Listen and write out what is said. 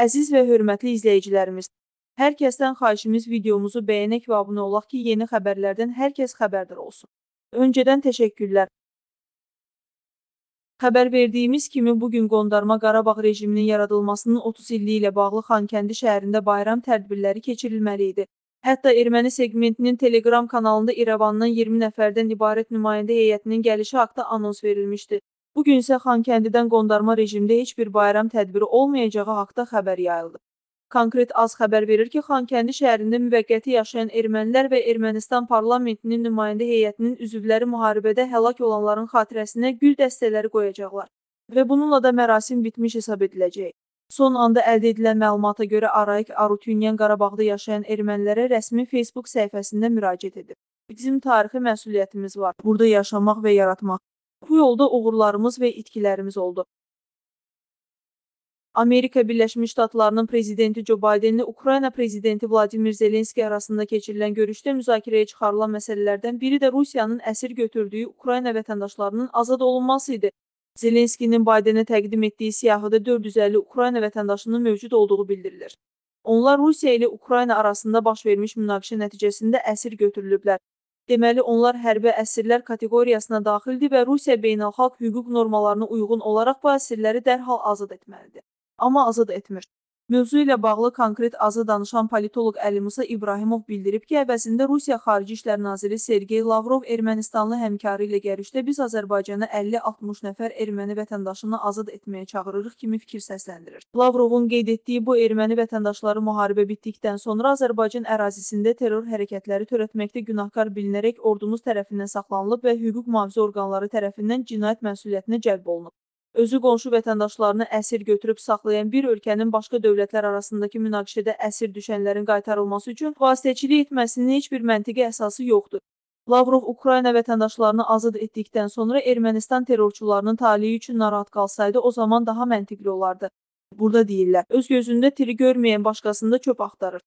Əziz və hörmətli izləyicilərimiz, hər kəsdən xahişimiz videomuzu bəyənək və abunə olaq ki, yeni xəbərlərdən hər kəs xəbərdar olsun. Öncədən təşəkkürlər. Xəbər verdiyimiz kimi bu gün Qondarma Qarabağ rejiminin yaradılmasının 30 illiyi ilə bağlı Xankəndi şəhərində bayram tədbirləri keçirilməli idi. Hətta erməni segmentinin Telegram kanalında İrəvandan 20 nəfərdən ibarət nümayəndə heyətinin gəlişi haqda anons verilmişdi. Bu gün isə Xankəndidən qondarma rejimdə heç bir bayram tədbiri olmayacağı haqda xəbər yayıldı. Konkret az xəbər verir ki, Xankəndi şəhərində müvəqqəti yaşayan ermənilər və Ermənistan parlamentinin nümayəndə heyətinin üzvləri müharibədə həlak olanların xatirəsinə gül dəstələri qoyacaqlar və bununla da mərasim bitmiş hesab ediləcək. Son anda əldə edilən məlumata görə Arayik Arutyunyan Qarabağda yaşayan ermənilərə rəsmi Facebook səhifəsində müraciət edib. Bizim tarixi məsuliyyətimiz var. Burada yaşamaq və yaratmaq. Bu yolda uğurlarımız və itkilərimiz oldu. Amerika Birləşmiş Ştatlarının prezidenti Joe Bidenlə Ukrayna prezidenti Vladimir Zelenski arasında keçirilən görüşdə müzakirəyə çıxarılan məsələlərdən biri də Rusiyanın əsir götürdüyü Ukrayna vətəndaşlarının azad olunması idi. Zelenskinin Bidenə təqdim etdiyi siyahıda 450 Ukrayna vətəndaşının mövcud olduğu bildirilir. Onlar Rusiya ilə Ukrayna arasında baş vermiş münaqişə nəticəsində əsir götürülüblər. Deməli, onlar hərbi əsirlər kateqoriyasına daxildir və Rusiya beynəlxalq hüquq normalarına uyğun olaraq bu əsirləri dərhal azad etməlidir. Amma azad etmir. Mövzu ilə bağlı konkret azı danışan politoloq Əlimusa İbrahimov bildirib ki, əvəzində Rusiya Xarici İşlər Naziri Sergey Lavrov Ermənistanlı həmkarı ilə görüşdə biz Azərbaycana 50-60 nəfər erməni vətəndaşını azad etməyə çağırırıq kimi fikir səsləndirir. Lavrovun qeyd etdiyi bu erməni vətəndaşları müharibə bitdikdən sonra Azərbaycan ərazisində terror hərəkətləri törətməkdə günahkar bilinərək ordumuz tərəfindən saxlanılıb və hüquq mühafizə orqanları tərəfindən cinayət məsuliyyətinə cəlb olunub. Özü qonşu vətəndaşlarını əsir götürüb saxlayan bir ölkənin başqa dövlətlər arasındakı münaqişədə əsir düşənlərin qaytarılması üçün vasitəçilik etməsinin heç bir məntiqi əsası yoxdur. Lavrov Ukrayna vətəndaşlarını azad etdikdən sonra Ermənistan terrorçularının taliyi üçün narahat qalsaydı, o zaman daha məntiqli olardı. Burada deyirlər, öz gözündə tiri görməyən başqasında çöp axtarır.